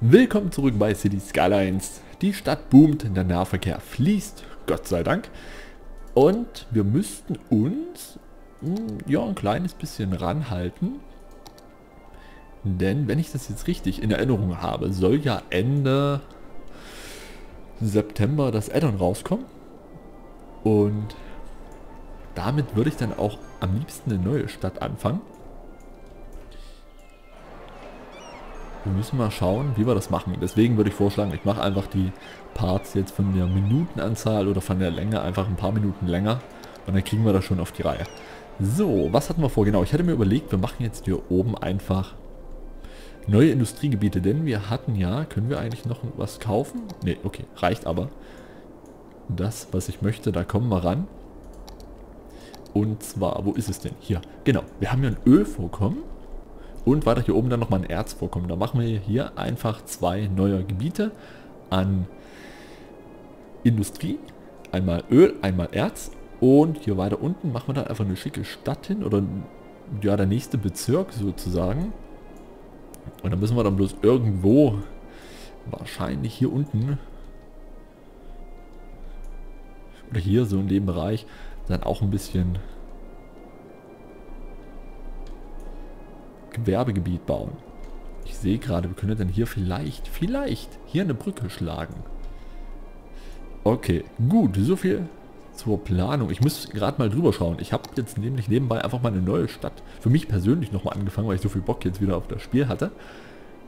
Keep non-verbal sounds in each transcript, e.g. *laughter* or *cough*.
Willkommen zurück bei City Skylines. Die Stadt boomt, der Nahverkehr fließt, Gott sei Dank. Und wir müssten uns hm, ja ein kleines bisschen ranhalten. Denn wenn ich das jetzt richtig in Erinnerung habe, soll ja Ende September das Addon rauskommen. Und damit würde ich dann auch am liebsten eine neue Stadt anfangen. Wir müssen mal schauen, wie wir das machen. Deswegen würde ich vorschlagen, ich mache einfach die Parts jetzt von der Minutenanzahl oder von der Länge einfach ein paar Minuten länger. Und dann kriegen wir das schon auf die Reihe. So, was hatten wir vor? Genau, ich hatte mir überlegt, wir machen jetzt hier oben einfach neue Industriegebiete. Denn wir hatten ja, können wir eigentlich noch was kaufen? Ne, okay, reicht aber. Das, was ich möchte, da kommen wir ran. Und zwar, wo ist es denn? Hier, genau. Wir haben hier ein Ölvorkommen. Und weiter hier oben dann nochmal ein Erzvorkommen. Da machen wir hier einfach zwei neue Gebiete an Industrie. Einmal Öl, einmal Erz. Und hier weiter unten machen wir dann einfach eine schicke Stadt hin. Oder ja, der nächste Bezirk sozusagen. Und dann müssen wir dann bloß irgendwo, wahrscheinlich hier unten, oder hier so in dem Bereich, dann auch ein bisschen Gewerbegebiet bauen. Ich sehe gerade, wir können dann hier vielleicht, vielleicht hier eine Brücke schlagen. Okay, gut, so viel zur Planung. Ich muss gerade mal drüber schauen. Ich habe jetzt nämlich nebenbei einfach mal eine neue Stadt für mich persönlich nochmal angefangen, weil ich so viel Bock jetzt wieder auf das Spiel hatte.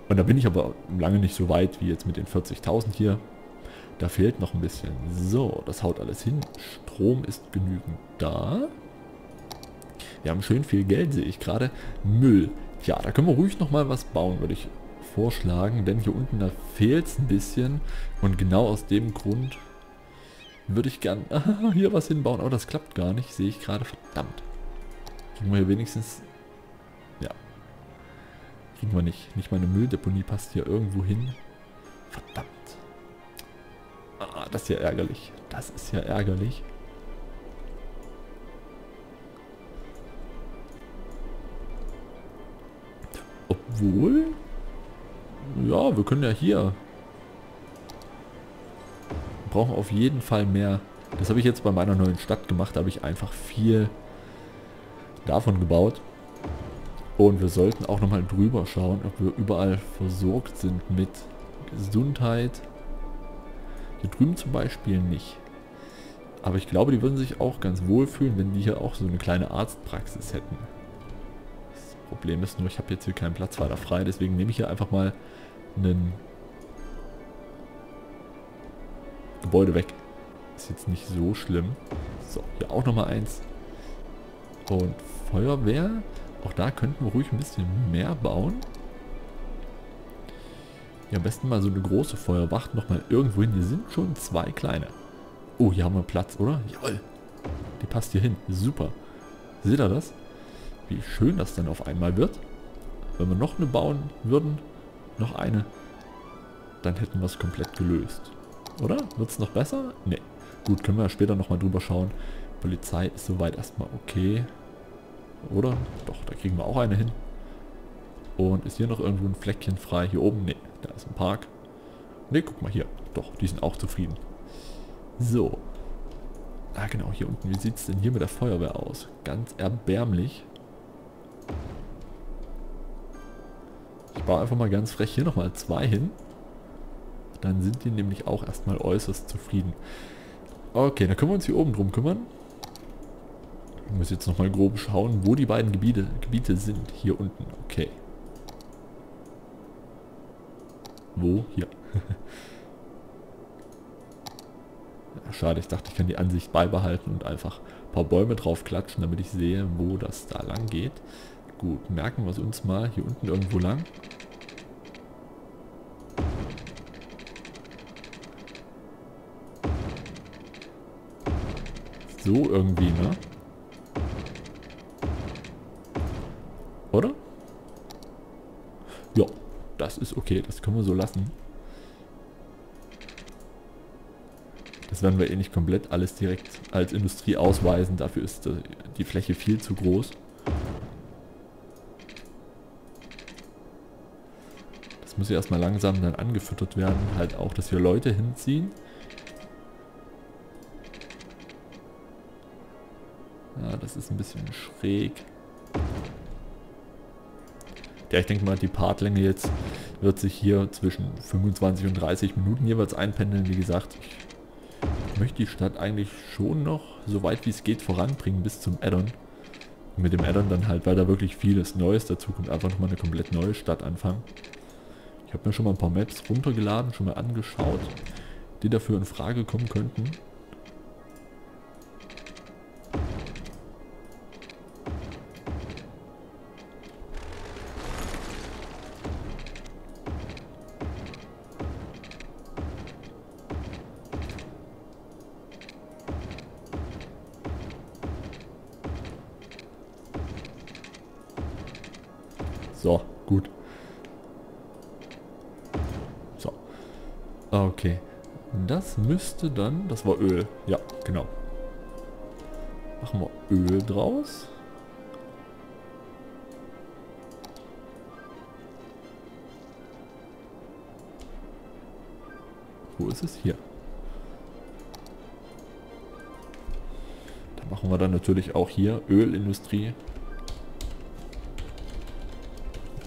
Und da bin ich aber lange nicht so weit wie jetzt mit den 40.000 hier. Da fehlt noch ein bisschen. So, das haut alles hin. Strom ist genügend da. Wir haben schön viel Geld, sehe ich gerade. Müll. Ja, da können wir ruhig nochmal was bauen, würde ich vorschlagen. Denn hier unten, da fehlt es ein bisschen. Und genau aus dem Grund würde ich gern *laughs* hier was hinbauen. Aber das klappt gar nicht, sehe ich gerade. Verdammt. Kriegen wir hier wenigstens... Ja. Kriegen wir nicht. Nicht meine Mülldeponie passt hier irgendwo hin. Verdammt. Ah, das ist ja ärgerlich. Das ist ja ärgerlich. Obwohl... Ja, wir können ja hier... Wir brauchen auf jeden Fall mehr... Das habe ich jetzt bei meiner neuen Stadt gemacht. Da habe ich einfach viel davon gebaut. Und wir sollten auch nochmal drüber schauen, ob wir überall versorgt sind mit Gesundheit. Hier drüben zum Beispiel nicht. Aber ich glaube, die würden sich auch ganz wohl fühlen, wenn die hier auch so eine kleine Arztpraxis hätten. Problem ist nur, ich habe jetzt hier keinen Platz weiter frei, deswegen nehme ich hier einfach mal ein Gebäude weg. Ist jetzt nicht so schlimm. So, hier auch nochmal eins. Und Feuerwehr. Auch da könnten wir ruhig ein bisschen mehr bauen. Ja, am besten mal so eine große Feuerwacht nochmal irgendwo hin. Hier sind schon zwei kleine. Oh, hier haben wir Platz, oder? Jawohl. Die passt hier hin. Super. Seht ihr das? Wie schön das dann auf einmal wird. Wenn wir noch eine bauen würden, noch eine, dann hätten wir es komplett gelöst. Oder? Wird es noch besser? Ne. Gut, können wir später nochmal drüber schauen. Polizei ist soweit erstmal okay. Oder? Doch, da kriegen wir auch eine hin. Und ist hier noch irgendwo ein Fleckchen frei? Hier oben? Ne, da ist ein Park. Ne, guck mal hier. Doch, die sind auch zufrieden. So. Ah, genau, hier unten. Wie sieht es denn hier mit der Feuerwehr aus? Ganz erbärmlich. Ich baue einfach mal ganz frech hier nochmal zwei hin. Dann sind die nämlich auch erstmal äußerst zufrieden. Okay, dann können wir uns hier oben drum kümmern. Ich muss jetzt nochmal grob schauen, wo die beiden Gebiete, Gebiete sind. Hier unten, okay. Wo? Hier. *laughs* ja, schade, ich dachte, ich kann die Ansicht beibehalten und einfach ein paar Bäume drauf klatschen, damit ich sehe, wo das da lang geht. Gut, merken wir es uns mal hier unten irgendwo lang. So irgendwie, ne? Oder? Ja, das ist okay. Das können wir so lassen. Das werden wir eh nicht komplett alles direkt als Industrie ausweisen. Dafür ist die Fläche viel zu groß. Muss ja erstmal langsam dann angefüttert werden. Halt auch, dass wir Leute hinziehen. Ja, das ist ein bisschen schräg. Ja, ich denke mal, die Partlänge jetzt wird sich hier zwischen 25 und 30 Minuten jeweils einpendeln. Wie gesagt, ich möchte die Stadt eigentlich schon noch so weit wie es geht voranbringen bis zum Addon. Mit dem Addon dann halt, weil da wirklich vieles Neues dazu kommt, einfach nochmal eine komplett neue Stadt anfangen. Ich habe mir schon mal ein paar Maps runtergeladen, schon mal angeschaut, die dafür in Frage kommen könnten. Müsste dann... Das war Öl. Ja, genau. Machen wir Öl draus. Wo ist es? Hier. Dann machen wir dann natürlich auch hier Ölindustrie.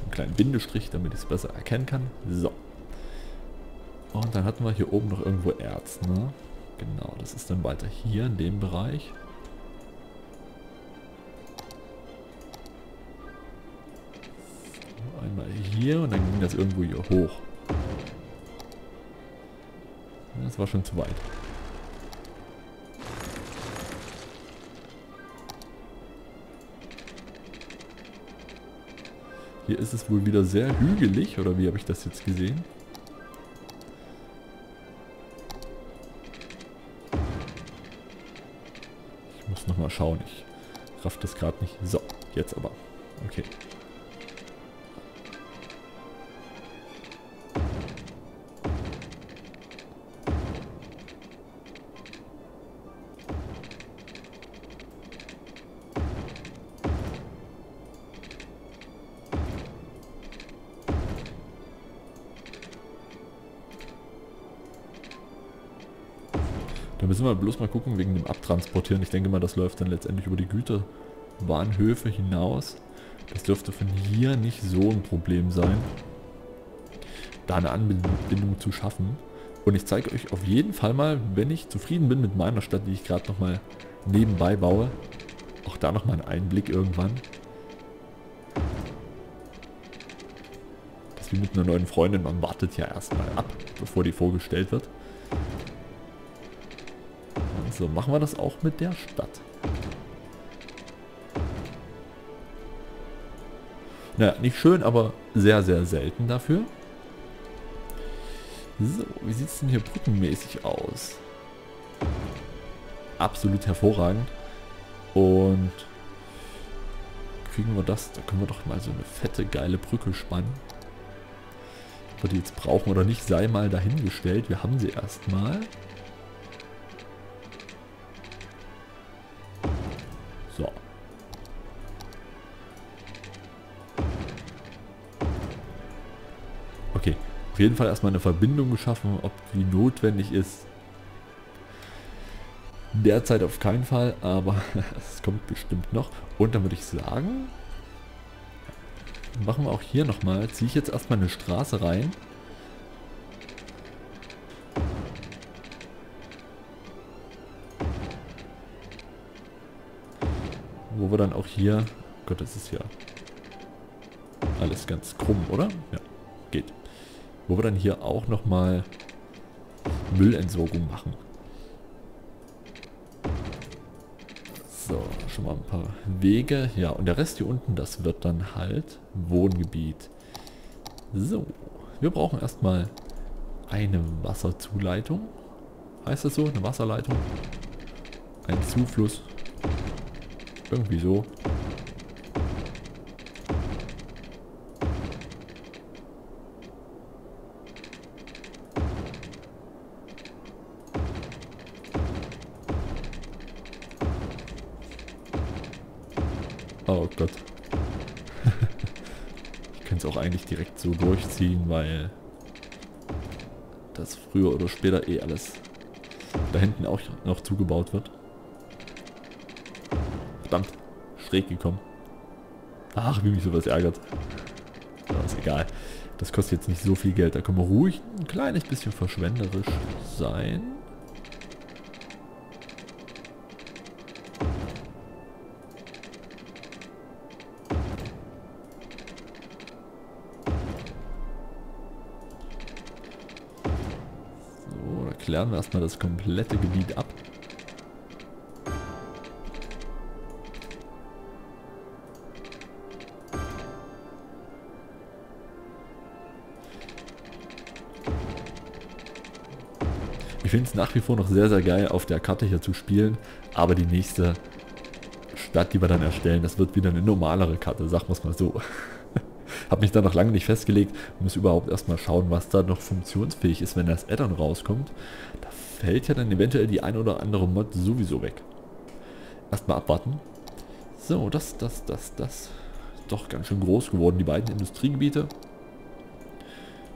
kleinen Bindestrich, damit ich es besser erkennen kann. So. Und dann hatten wir hier oben noch irgendwo Erz, ne? Genau, das ist dann weiter hier in dem Bereich. Einmal hier und dann ging das irgendwo hier hoch. Das war schon zu weit. Hier ist es wohl wieder sehr hügelig, oder wie habe ich das jetzt gesehen? Schauen, ich raff das gerade nicht. So, jetzt aber. Okay. Da müssen wir bloß mal gucken wegen dem Abtransportieren. Ich denke mal, das läuft dann letztendlich über die Güterbahnhöfe hinaus. Das dürfte von hier nicht so ein Problem sein, da eine Anbindung zu schaffen. Und ich zeige euch auf jeden Fall mal, wenn ich zufrieden bin mit meiner Stadt, die ich gerade nochmal nebenbei baue, auch da nochmal einen Einblick irgendwann. Das ist wie mit einer neuen Freundin, man wartet ja erstmal ab, bevor die vorgestellt wird. So, machen wir das auch mit der Stadt. Naja, nicht schön, aber sehr, sehr selten dafür. So, wie sieht es denn hier brückenmäßig aus? Absolut hervorragend. Und kriegen wir das? Da können wir doch mal so eine fette, geile Brücke spannen. Ob wir die jetzt brauchen oder nicht, sei mal dahingestellt. Wir haben sie erstmal. So. Okay, auf jeden Fall erstmal eine Verbindung geschaffen, ob die notwendig ist. Derzeit auf keinen Fall, aber *laughs* es kommt bestimmt noch. Und dann würde ich sagen, machen wir auch hier nochmal, ziehe ich jetzt erstmal eine Straße rein. Wo wir dann auch hier... Gott, das ist ja alles ganz krumm, oder? Ja, geht. Wo wir dann hier auch nochmal Müllentsorgung machen. So, schon mal ein paar Wege. Ja, und der Rest hier unten, das wird dann halt Wohngebiet. So, wir brauchen erstmal eine Wasserzuleitung. Heißt das so? Eine Wasserleitung? Ein Zufluss irgendwie so. Oh Gott. *laughs* ich könnte es auch eigentlich direkt so durchziehen, weil das früher oder später eh alles da hinten auch noch zugebaut wird. Verdammt, schräg gekommen. Ach, wie mich sowas ärgert. Ja, ist egal. Das kostet jetzt nicht so viel Geld. Da können wir ruhig ein kleines bisschen verschwenderisch sein. So, da klären wir erstmal das komplette Gebiet ab. Finde es nach wie vor noch sehr, sehr geil, auf der Karte hier zu spielen. Aber die nächste Stadt, die wir dann erstellen, das wird wieder eine normalere Karte, sagen wir es mal so. *laughs* Habe mich da noch lange nicht festgelegt. Muss überhaupt erstmal schauen, was da noch funktionsfähig ist, wenn das Addon rauskommt. Da fällt ja dann eventuell die ein oder andere Mod sowieso weg. Erstmal abwarten. So, das, das, das, das. Doch ganz schön groß geworden, die beiden Industriegebiete.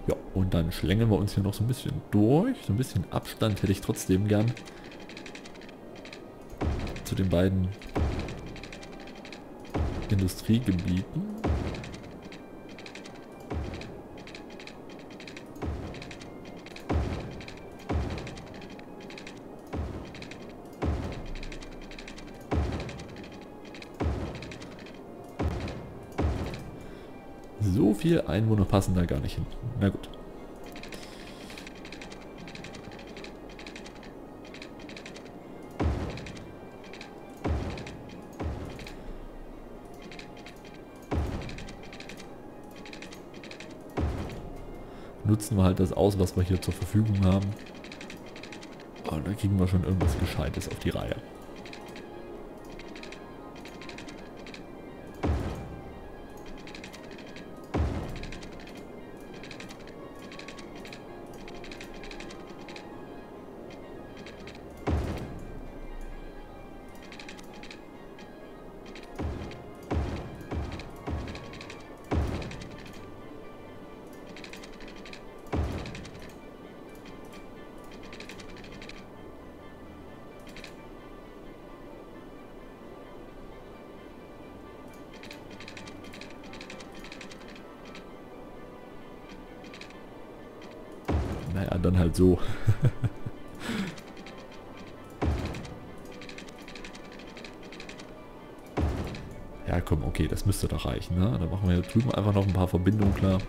Ja, und dann schlängeln wir uns hier noch so ein bisschen durch. So ein bisschen Abstand hätte ich trotzdem gern. Zu den beiden Industriegebieten. So viel Einwohner passen da gar nicht hin. Na gut. Nutzen wir halt das aus, was wir hier zur Verfügung haben. Und dann kriegen wir schon irgendwas Gescheites auf die Reihe. Naja, dann halt so. *laughs* ja, komm, okay, das müsste doch reichen, ne? Dann machen wir hier drüben einfach noch ein paar Verbindungen klar.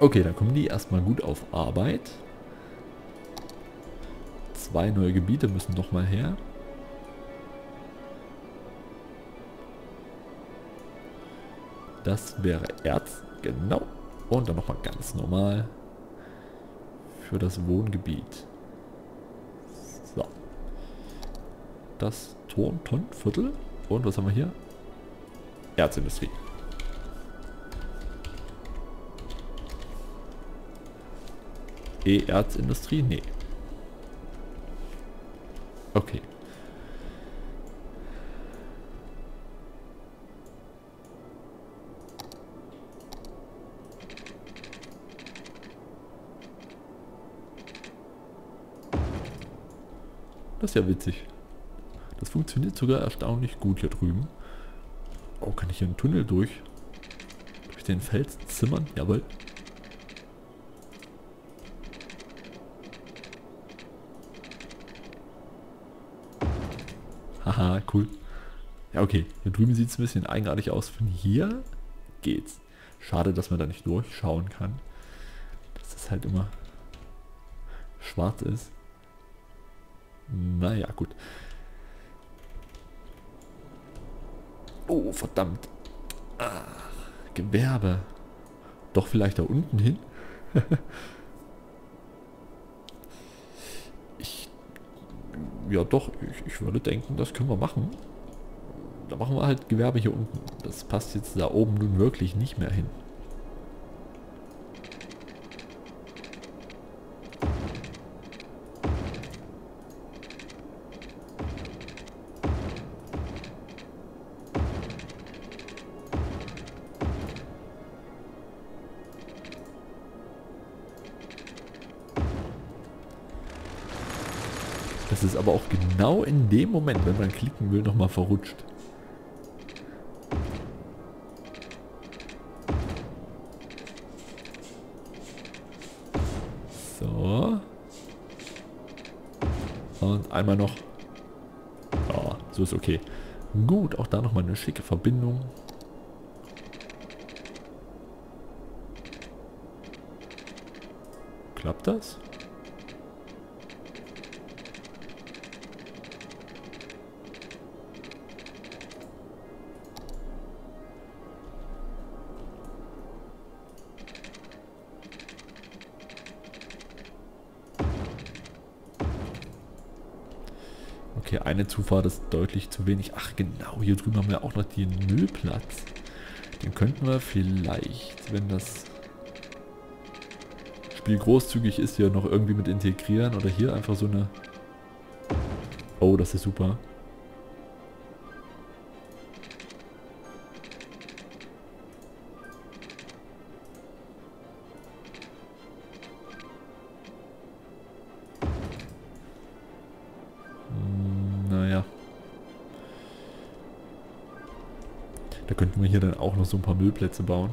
Okay, dann kommen die erstmal gut auf Arbeit. Zwei neue Gebiete müssen noch mal her. Das wäre Erz, genau. Und dann nochmal ganz normal für das Wohngebiet. So. Das Tontonviertel. Und was haben wir hier? Erzindustrie. E-Erzindustrie? Nee. Okay. Das ist ja witzig. Das funktioniert sogar erstaunlich gut hier drüben. Oh, kann ich hier einen Tunnel durch? Durch den Fels zimmern? Jawohl. Cool. Ja, okay. Hier drüben sieht es ein bisschen eigenartig aus. Von hier geht's. Schade, dass man da nicht durchschauen kann. Dass das halt immer schwarz ist. Naja, gut. Oh, verdammt. Ach, Gewerbe. Doch vielleicht da unten hin? *laughs* ja doch, ich, ich würde denken, das können wir machen. Da machen wir halt Gewerbe hier unten. Das passt jetzt da oben nun wirklich nicht mehr hin. Moment, wenn man klicken will, nochmal verrutscht. So. Und einmal noch. Ja, so ist okay. Gut, auch da nochmal eine schicke Verbindung. Klappt das? Okay, eine Zufahrt ist deutlich zu wenig. Ach genau, hier drüben haben wir auch noch den Müllplatz. Den könnten wir vielleicht, wenn das Spiel großzügig ist, hier noch irgendwie mit integrieren. Oder hier einfach so eine... Oh, das ist super. Noch so ein paar Müllplätze bauen.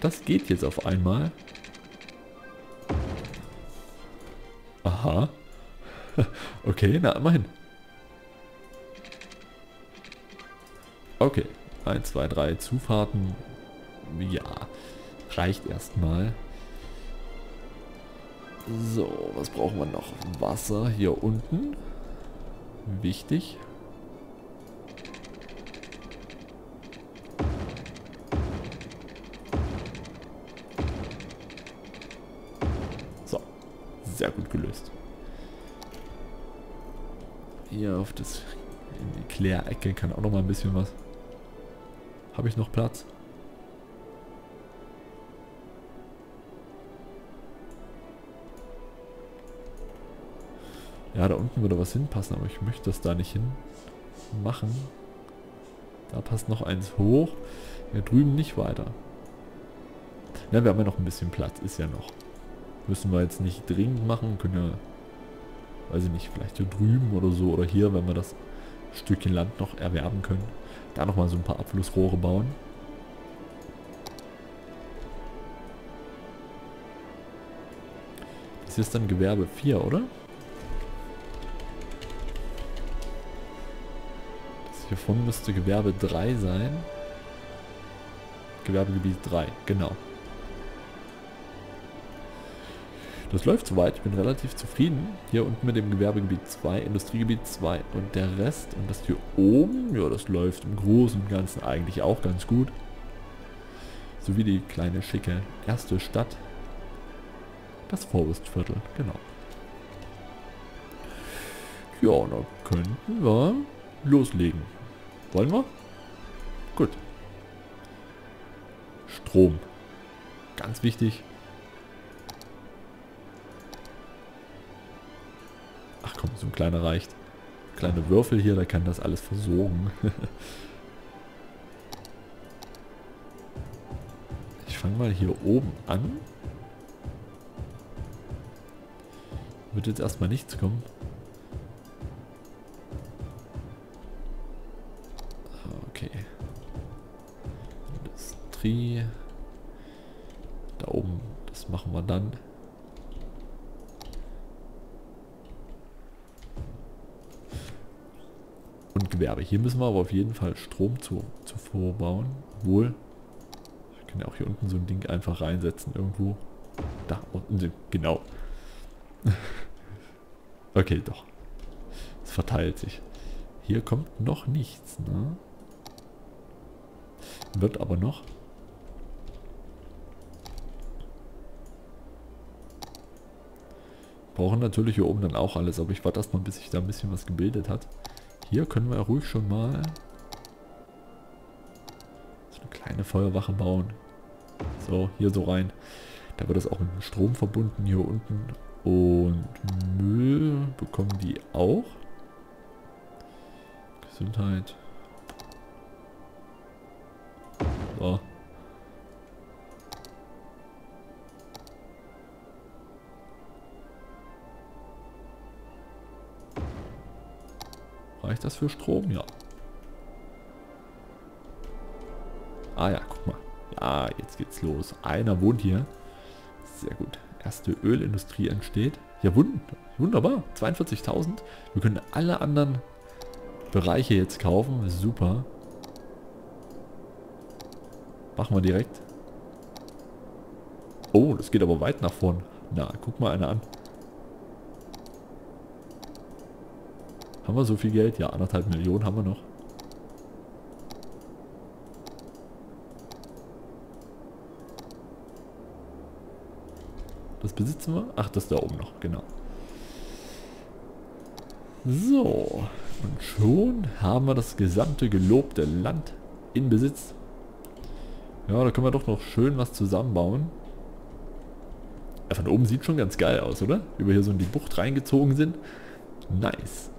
Das geht jetzt auf einmal. Aha. *laughs* okay, na immerhin. Okay. 1, 2, 3 Zufahrten. Ja. Reicht erstmal. So, was brauchen wir noch? Wasser hier unten. Wichtig. Klärecke kann auch noch mal ein bisschen was. Habe ich noch Platz? Ja, da unten würde was hinpassen, aber ich möchte das da nicht hin machen. Da passt noch eins hoch. Hier drüben nicht weiter. Ja, wir haben ja noch ein bisschen Platz, ist ja noch. Müssen wir jetzt nicht dringend machen. Können ja, weiß ich nicht, vielleicht hier drüben oder so oder hier, wenn wir das Stückchen Land noch erwerben können. Da nochmal so ein paar Abflussrohre bauen. Das ist dann Gewerbe 4, oder? Das hier vorne müsste Gewerbe 3 sein. Gewerbegebiet 3, genau. Das läuft soweit, ich bin relativ zufrieden. Hier unten mit dem Gewerbegebiet 2, Industriegebiet 2 und der Rest. Und das hier oben, ja, das läuft im Großen und Ganzen eigentlich auch ganz gut. Sowie die kleine, schicke erste Stadt. Das Vorstviertel, genau. Ja, da könnten wir loslegen. Wollen wir? Gut. Strom. Ganz wichtig. Kleiner reicht. Kleine Würfel hier, da kann das alles versorgen. *laughs* ich fange mal hier oben an. Wird jetzt erstmal nichts kommen. Okay. Industrie. Da oben, das machen wir dann. Und Gewerbe. Hier müssen wir aber auf jeden Fall Strom zu, zuvor bauen. Wohl. Ich kann ja auch hier unten so ein Ding einfach reinsetzen irgendwo. Da unten, genau. *laughs* okay, doch. Es verteilt sich. Hier kommt noch nichts, ne? Wird aber noch. Brauchen natürlich hier oben dann auch alles, aber ich warte erstmal, bis sich da ein bisschen was gebildet hat. Hier können wir ruhig schon mal so eine kleine Feuerwache bauen. So, hier so rein. Da wird das auch mit Strom verbunden hier unten. Und Müll bekommen die auch. Gesundheit. So. Reicht das für Strom? Ja. Ah ja, guck mal. Ja, jetzt geht's los. Einer wohnt hier. Sehr gut. Erste Ölindustrie entsteht. Ja, wund wunderbar. 42.000. Wir können alle anderen Bereiche jetzt kaufen. Super. Machen wir direkt. Oh, das geht aber weit nach vorn. Na, guck mal einer an. Haben wir so viel Geld? Ja, anderthalb Millionen haben wir noch. Das besitzen wir? Ach, das da oben noch, genau. So, und schon haben wir das gesamte gelobte Land in Besitz. Ja, da können wir doch noch schön was zusammenbauen. Ja, von oben sieht schon ganz geil aus, oder? Wie wir hier so in die Bucht reingezogen sind. Nice.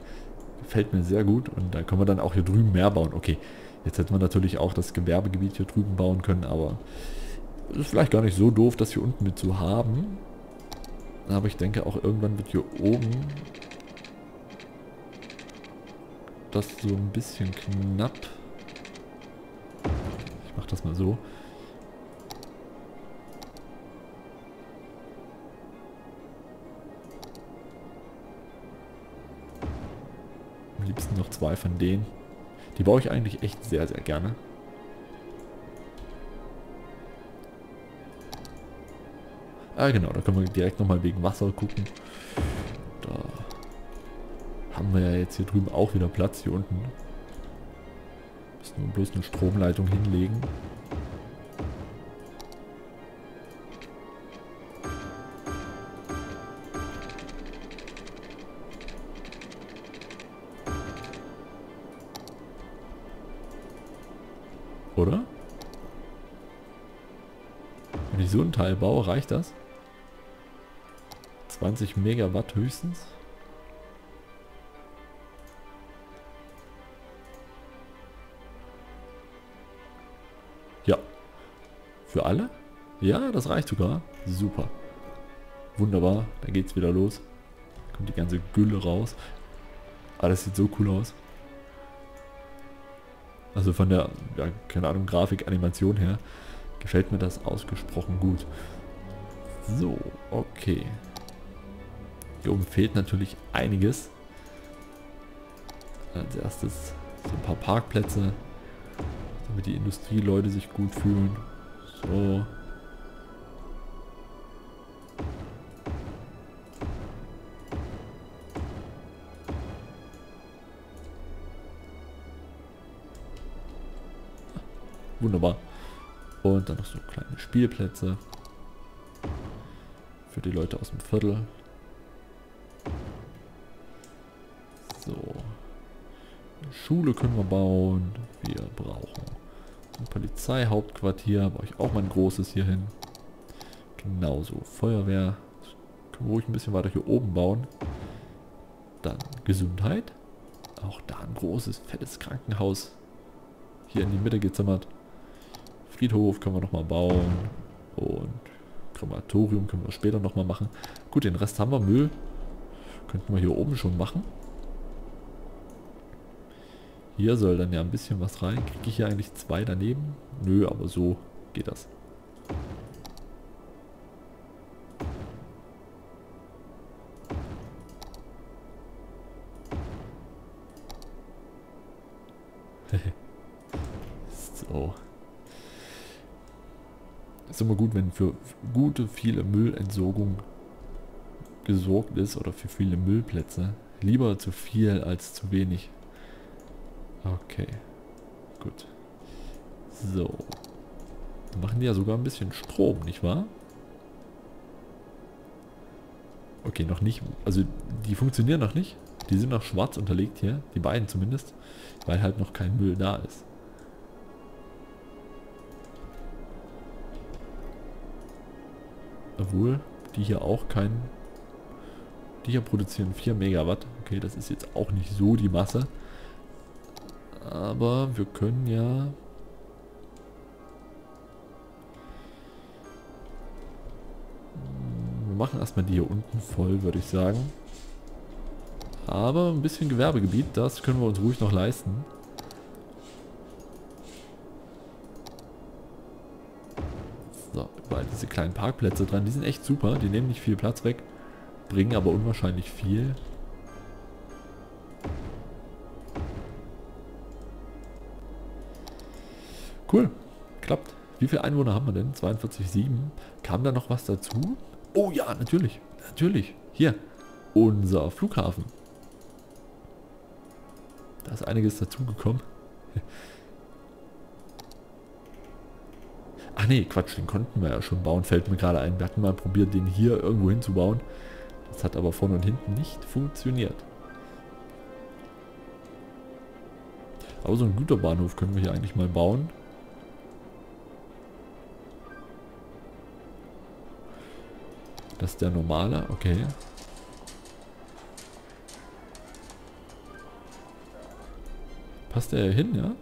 Gefällt mir sehr gut. Und da können wir dann auch hier drüben mehr bauen. Okay, jetzt hätten wir natürlich auch das Gewerbegebiet hier drüben bauen können, aber es ist vielleicht gar nicht so doof, das hier unten mit zu haben. Aber ich denke auch irgendwann wird hier oben das so ein bisschen knapp. Ich mache das mal so. Noch zwei von denen. Die baue ich eigentlich echt sehr, sehr gerne. Ah genau, da können wir direkt nochmal wegen Wasser gucken. Da haben wir ja jetzt hier drüben auch wieder Platz, hier unten. Müssen wir bloß eine Stromleitung hinlegen. Wenn ich so ein Teil baue, reicht das? 20 Megawatt höchstens. Ja. Für alle? Ja, das reicht sogar. Super. Wunderbar. Dann geht's wieder los. Kommt die ganze Gülle raus. Das sieht so cool aus. Also von der, ja, keine Ahnung, Grafik, Animation her gefällt mir das ausgesprochen gut. So, okay. Hier oben fehlt natürlich einiges. Als erstes so ein paar Parkplätze, damit die Industrieleute sich gut fühlen. So. Wunderbar. Und dann noch so kleine Spielplätze. Für die Leute aus dem Viertel. So. Schule können wir bauen. Wir brauchen ein Polizeihauptquartier. Baue ich auch mal ein großes hier hin. Genauso. Feuerwehr. Können wir ruhig ein bisschen weiter hier oben bauen. Dann Gesundheit. Auch da ein großes, fettes Krankenhaus. Hier in die Mitte gezimmert. Friedhof können wir nochmal bauen. Und Krematorium können wir später nochmal machen. Gut, den Rest haben wir. Müll könnten wir hier oben schon machen. Hier soll dann ja ein bisschen was rein. Kriege ich hier eigentlich zwei daneben? Nö, aber so geht das. Immer gut, wenn für gute, viele Müllentsorgung gesorgt ist oder für viele Müllplätze. Lieber zu viel als zu wenig. Okay. Gut. So. Dann machen die ja sogar ein bisschen Strom, nicht wahr? Okay, noch nicht. Also die funktionieren noch nicht. Die sind noch schwarz unterlegt hier. Die beiden zumindest. Weil halt noch kein Müll da ist. Obwohl, die hier auch kein... Die hier produzieren 4 Megawatt. Okay, das ist jetzt auch nicht so die Masse. Aber wir können ja... Wir machen erstmal die hier unten voll, würde ich sagen. Aber ein bisschen Gewerbegebiet, das können wir uns ruhig noch leisten. Überall diese kleinen Parkplätze dran, die sind echt super. Die nehmen nicht viel Platz weg, bringen aber unwahrscheinlich viel. Cool, klappt. Wie viele Einwohner haben wir denn? 42,7. Kam da noch was dazu? Oh ja, natürlich. Natürlich. Hier, unser Flughafen. Da ist einiges dazugekommen. *laughs* Ach nee, Quatsch, den konnten wir ja schon bauen, fällt mir gerade ein. Wir hatten mal probiert, den hier irgendwo hinzubauen. Das hat aber vorne und hinten nicht funktioniert. Aber so einen Güterbahnhof können wir hier eigentlich mal bauen. Das ist der normale, okay. Passt der hin, ja?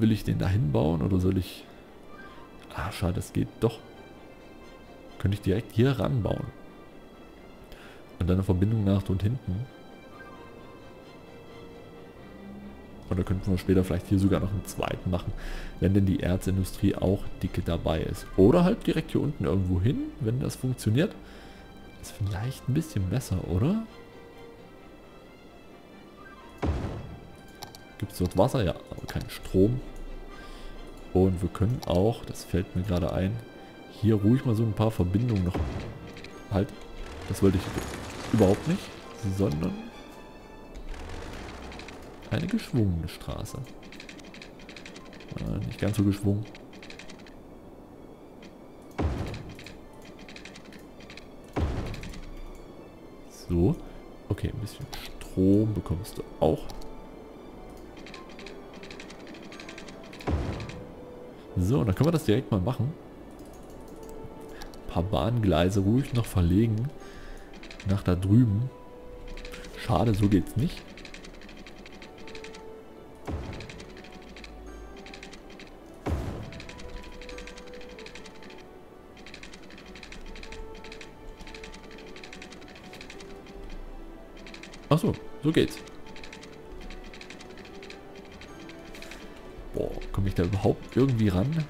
Will ich den da hinbauen oder soll ich... Ah, schade, das geht doch. Könnte ich direkt hier ranbauen. Und dann eine Verbindung nach und hinten. Oder könnten wir später vielleicht hier sogar noch einen zweiten machen, wenn denn die Erzindustrie auch dicke dabei ist. Oder halt direkt hier unten irgendwo hin, wenn das funktioniert. Ist vielleicht ein bisschen besser, oder? Gibt es dort Wasser? Ja, aber keinen Strom. Und wir können auch, das fällt mir gerade ein, hier ruhig mal so ein paar Verbindungen noch... Halt, das wollte ich überhaupt nicht, sondern eine geschwungene Straße. Äh, nicht ganz so geschwungen. So. Okay, ein bisschen Strom bekommst du auch. So, dann können wir das direkt mal machen. Ein paar Bahngleise ruhig noch verlegen. Nach da drüben. Schade, so geht's nicht. Achso, so geht's. Da überhaupt irgendwie ran?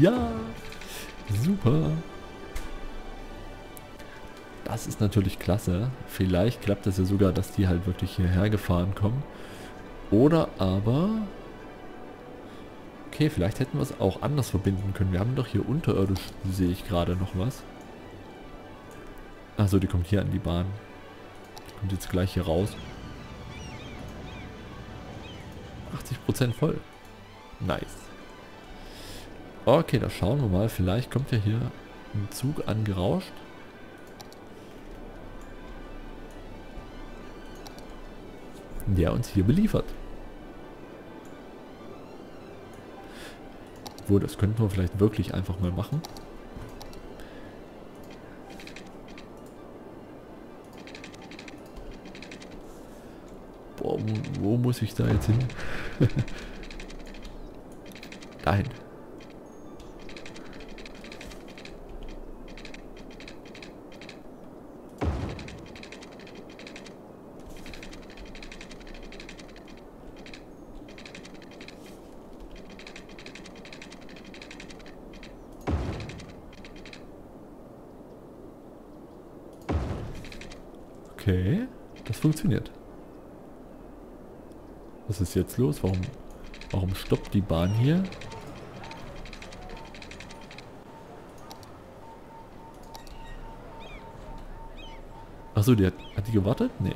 Ja, super. Das ist natürlich klasse. Vielleicht klappt es ja sogar, dass die halt wirklich hierher gefahren kommen. Oder aber... Okay, vielleicht hätten wir es auch anders verbinden können. Wir haben doch hier unterirdisch, sehe ich gerade noch was. Achso, die kommt hier an die Bahn. Die kommt jetzt gleich hier raus. 80% voll. Nice. Okay, da schauen wir mal. Vielleicht kommt ja hier ein Zug angerauscht. der uns hier beliefert. Wo, das könnten wir vielleicht wirklich einfach mal machen. Boah, wo, wo muss ich da jetzt hin? *laughs* Dahin. Okay, das funktioniert. Was ist jetzt los? Warum, warum stoppt die Bahn hier? Achso, die hat, hat die gewartet? Nee.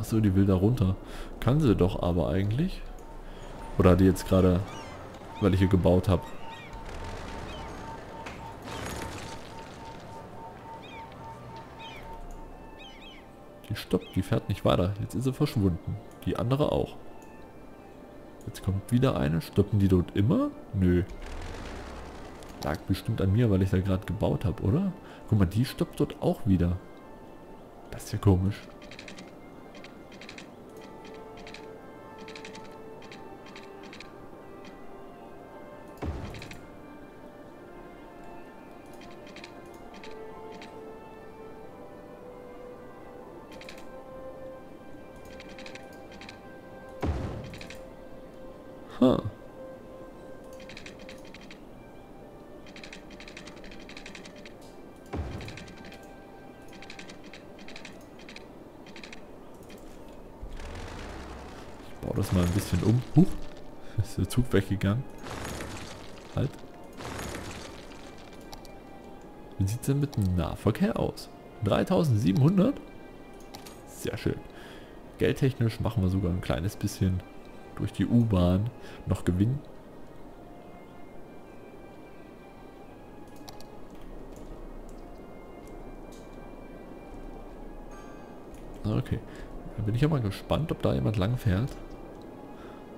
Achso, die will da runter. Kann sie doch aber eigentlich. Oder hat die jetzt gerade, weil ich hier gebaut habe. Die stoppt, die fährt nicht weiter. Jetzt ist sie verschwunden. Die andere auch. Jetzt kommt wieder eine. Stoppen die dort immer? Nö. Lag bestimmt an mir, weil ich da gerade gebaut habe, oder? Guck mal, die stoppt dort auch wieder. Das ist ja komisch. Mal ein bisschen um. Huch, *laughs* ist der Zug weggegangen. Halt. Wie sieht es denn mit dem Nahverkehr aus? 3700? Sehr schön. Geldtechnisch machen wir sogar ein kleines bisschen durch die U-Bahn noch gewinnen. Okay. Da bin ich aber gespannt, ob da jemand lang fährt.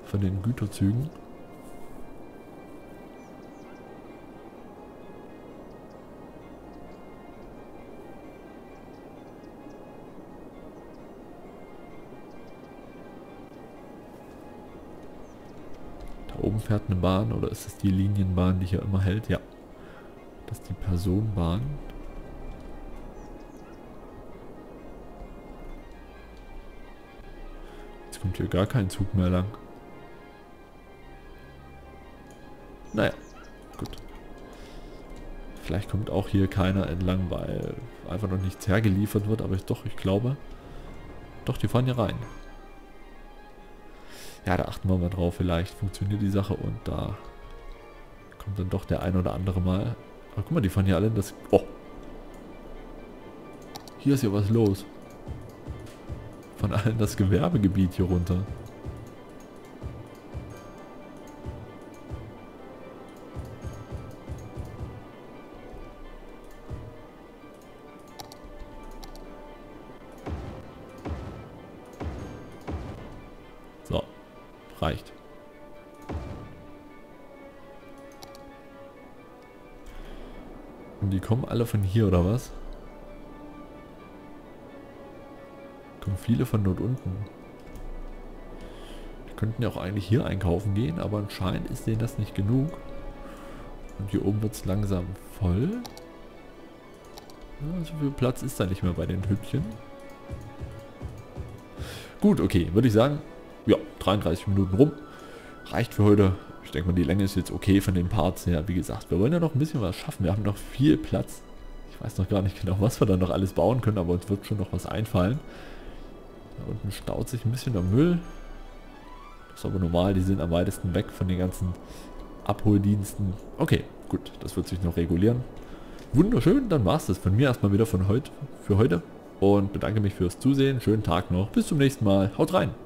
Von den Güterzügen. oben fährt eine Bahn oder ist es die Linienbahn, die hier immer hält? Ja. Das ist die Personenbahn. Jetzt kommt hier gar kein Zug mehr lang. Vielleicht kommt auch hier keiner entlang, weil einfach noch nichts hergeliefert wird, aber ich, doch, ich glaube. Doch, die fahren hier rein. Ja, da achten wir mal drauf. Vielleicht funktioniert die Sache und da kommt dann doch der ein oder andere mal. Aber guck mal, die fahren hier alle in das... Oh! Hier ist ja was los. Von allen das Gewerbegebiet hier runter. Reicht. Und die kommen alle von hier, oder was? Kommen viele von dort unten. Die könnten ja auch eigentlich hier einkaufen gehen, aber anscheinend ist denen das nicht genug. Und hier oben wird es langsam voll. Ja, so viel Platz ist da nicht mehr bei den Hübchen. Gut, okay, würde ich sagen, ja, 33 Minuten rum. Reicht für heute. Ich denke mal, die Länge ist jetzt okay von den Parts her. Wie gesagt, wir wollen ja noch ein bisschen was schaffen. Wir haben noch viel Platz. Ich weiß noch gar nicht genau, was wir da noch alles bauen können, aber uns wird schon noch was einfallen. Da unten staut sich ein bisschen der Müll. Das ist aber normal, die sind am weitesten weg von den ganzen Abholdiensten. Okay, gut, das wird sich noch regulieren. Wunderschön, dann war es das von mir erstmal wieder von heute für heute und bedanke mich fürs Zusehen. Schönen Tag noch. Bis zum nächsten Mal. Haut rein.